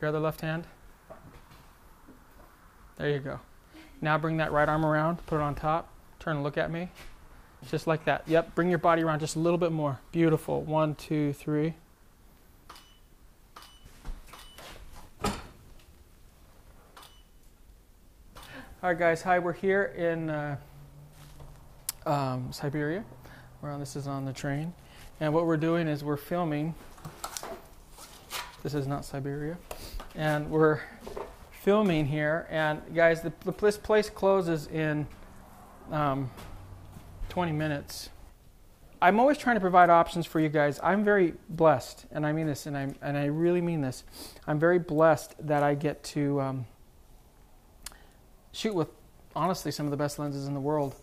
Your other left hand. There you go. Now bring that right arm around, put it on top, turn and look at me. Just like that. Yep, bring your body around just a little bit more. Beautiful. One, two, three. All right, guys. Hi, we're here in uh, um, Siberia. We're on. This is on the train, and what we're doing is we're filming. This is not Siberia, and we're filming here. And guys, the, the this place closes in um, 20 minutes. I'm always trying to provide options for you guys. I'm very blessed, and I mean this, and I and I really mean this. I'm very blessed that I get to. Um, shoot with honestly some of the best lenses in the world.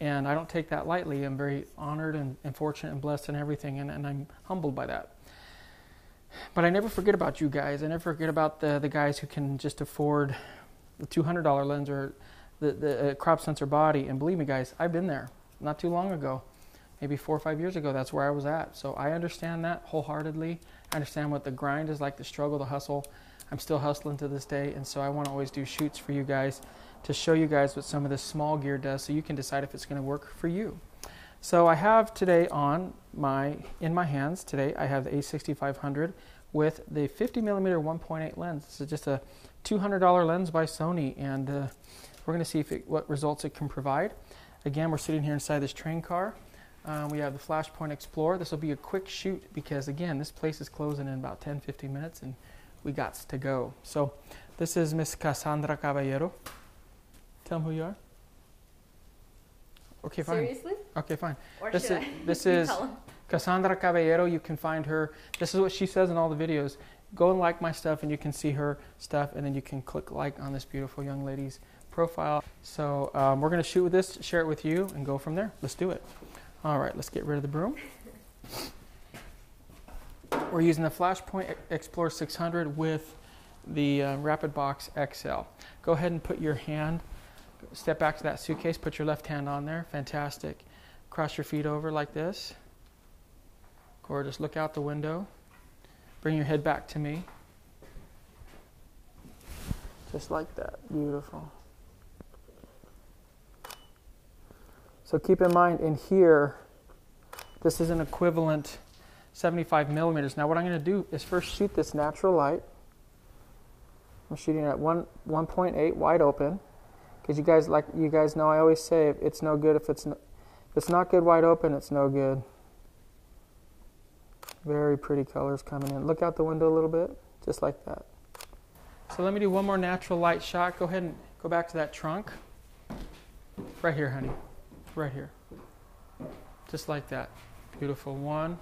And I don't take that lightly. I'm very honored and, and fortunate and blessed and everything, and, and, I'm humbled by that. But I never forget about you guys. I never forget about the, the guys who can just afford the $200 lens or the, the uh, crop sensor body. And believe me, guys, I've been there not too long ago. Maybe four or five years ago, that's where I was at. So I understand that wholeheartedly. I understand what the grind is like, the struggle, the hustle. I'm still hustling to this day, and so I want to always do shoots for you guys to show you guys what some of this small gear does so you can decide if it's going to work for you. So I have today on my in my hands today I have the A6500 with the 50 millimeter 1.8 lens. This is just a $200 lens by Sony, and uh, we're going to see it, what results it can provide. Again, we're sitting here inside this train car. Um, we have the Flashpoint Xplor. This will be a quick shoot because again, this place is closing in about 10-15 minutes, and we got to go. So this is Miss Cassandra Caballero. Tell them who you are. Okay, fine. Seriously? Okay, fine. Or this should is, I? this is. Cassandra Caballero. You can find her. This is what she says in all the videos. Go and like my stuff, and you can see her stuff, and then you can click like on this beautiful young lady's profile. So um, we're going to shoot with this, share it with you, and go from there. Let's do it. All right, let's get rid of the broom. We're using the Flashpoint Xplor 600 with the uh, Rapid Box XL. Go ahead and put your hand, step back to that suitcase, put your left hand on there. Fantastic. Cross your feet over like this. Gorgeous. Look out the window. Bring your head back to me. Just like that. Beautiful. So keep in mind in here, this is an equivalent 75 millimeters. Now what I'm going to do is first shoot this natural light. I'm shooting at one 1.8 wide open because you guys like you guys know I always say it's no good if it's if it's not good wide open it's no good. Very pretty colors coming in. Look out the window a little bit, just like that. So let me do one more natural light shot. Go ahead and go back to that trunk. Right here, honey. Right here. Just like that. Beautiful. One,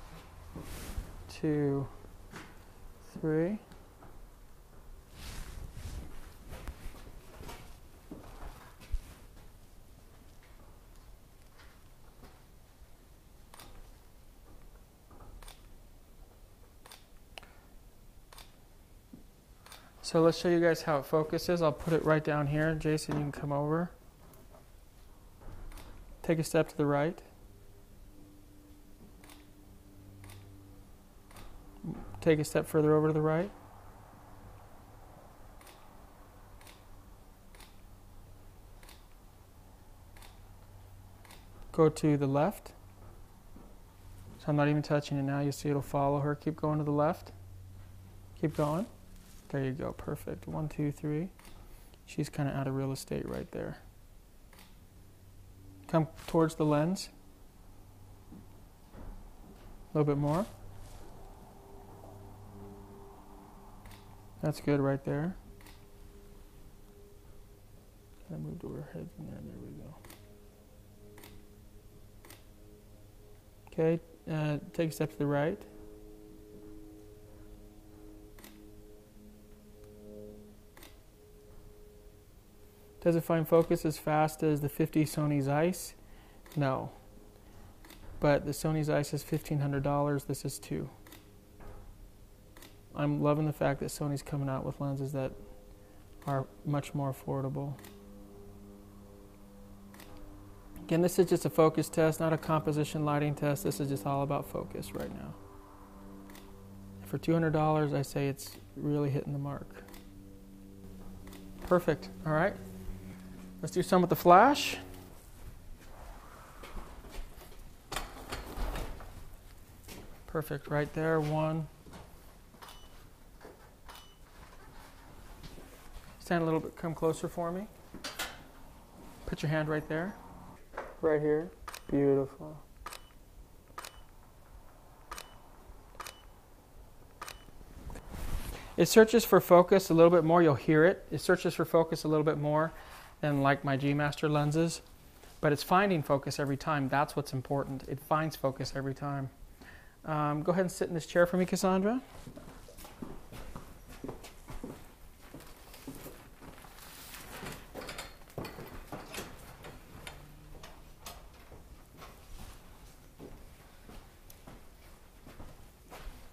two, three. So let's show you guys how it focuses. I'll put it right down here. Jason, you can come over. Take a step to the right. Take a step further over to the right. Go to the left. So I'm not even touching it now. You see it'll follow her. Keep going to the left. Keep going. There you go. Perfect. One, two, three. She's kind of out of real estate right there. Come towards the lens. A little bit more. That's good right there. Kind of move to her head there. There we go. Okay, uh, take a step to the right. Does it find focus as fast as the 50 Sony Zeiss? No. But the Sony Zeiss is $1,500. This is two. I'm loving the fact that Sony's coming out with lenses that are much more affordable. Again, this is just a focus test, not a composition lighting test. This is just all about focus right now. For $200, I say it's really hitting the mark. Perfect. All right. Let's do some with the flash. Perfect. Right there. One. Stand a little bit, come closer for me. Put your hand right there. Right here. Beautiful. It searches for focus a little bit more. You'll hear it. It searches for focus a little bit more than like my G Master lenses, but it's finding focus every time. That's what's important. It finds focus every time. Um, go ahead and sit in this chair for me, Cassandra.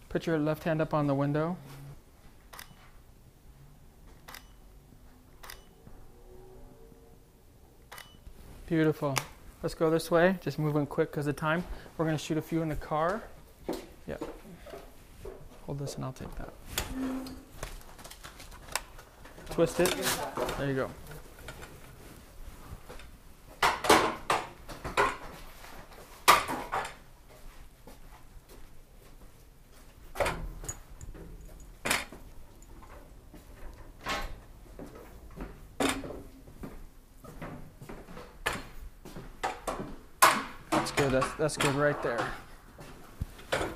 Put your left hand up on the window. Beautiful. Let's go this way. Just moving quick because of time. We're going to shoot a few in the car. Yep. Hold this and I'll take that. Twist it. There you go. That's that's good right there. All right.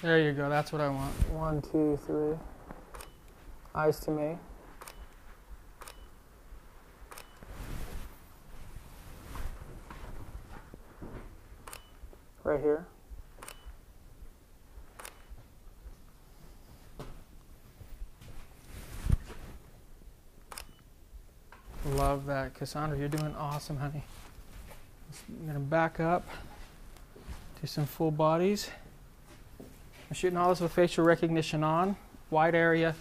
There you go. That's what I want. One, two, three. Eyes to me. Right here. Love that. Cassandra, you're doing awesome, honey. I'm going to back up, do some full bodies. I'm shooting all this with facial recognition on, wide area,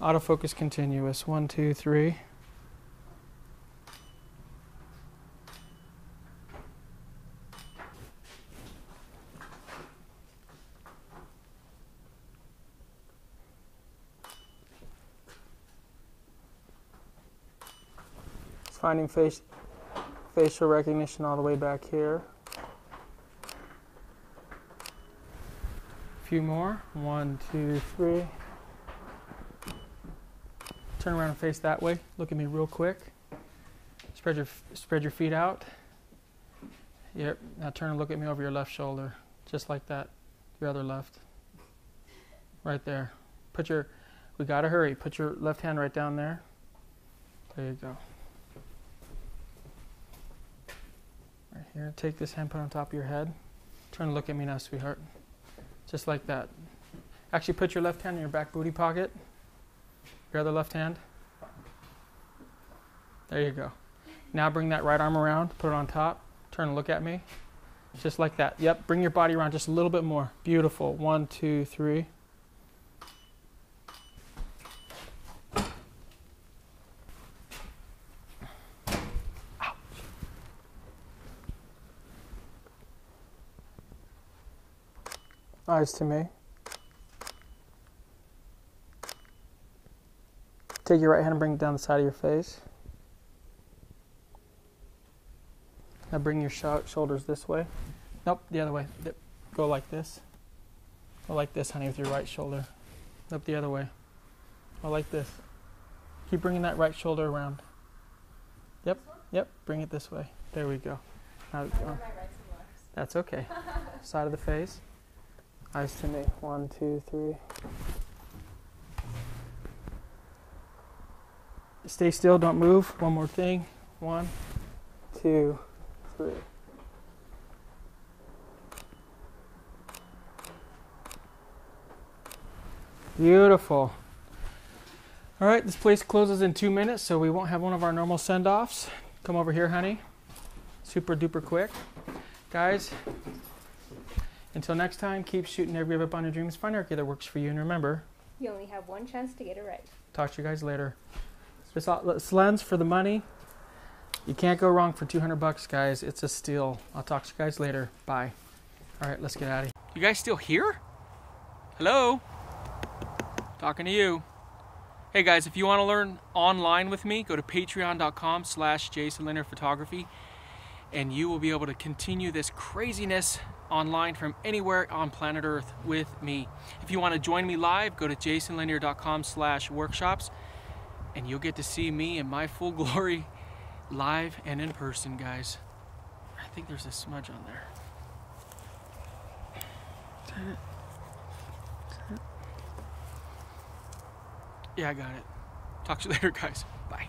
autofocus continuous. One, two, three. Finding face, facial recognition all the way back here. Few more. One, two, three. Turn around and face that way. Look at me real quick. Spread your spread your feet out. Yep. Now turn and look at me over your left shoulder, just like that. Your other left. Right there. Put your. We gotta hurry. Put your left hand right down there. There you go. Right here. Take this hand, put on top of your head. Turn and look at me now, sweetheart. Just like that. Actually, put your left hand in your back booty pocket. Your other left hand. There you go. Now bring that right arm around, put it on top, turn and look at me. Just like that. Yep, bring your body around just a little bit more. Beautiful. One, two, three. Eyes to me. Take your right hand and bring it down the side of your face. Now bring your sho- shoulders this way. Nope, the other way. Go like this. Go like this, honey, with your right shoulder. Nope, the other way. Go like this. Keep bringing that right shoulder around. Yep, yep. Bring it this way. There we go. Now, uh, That's okay. Side of the face. Eyes to me. One, two, three. Stay still, don't move. One more thing. One, two, three. Beautiful. All right, this place closes in two minutes, so we won't have one of our normal send offs. Come over here, honey. Super duper quick. Guys, until next time, keep shooting every up on your dreams. Find archery that works for you, and remember, You only have one chance to get it right. talk to you guys later. This, this lens for the money, you can't go wrong for 200 bucks, guys. It's a steal. I'll talk to you guys later. Bye. All right, let's get out of here. You guys still here? Hello? Talking to you. Hey guys, if you want to learn online with me, go to patreon.com slash Jason Lanier Photography and you will be able to continue this craziness online from anywhere on planet Earth with me. If you want to join me live, go to jasonlanier.com slash workshops and you'll get to see me in my full glory live and in person, guys. I think there's a smudge on there. Yeah, I got it. Talk to you later, guys. Bye.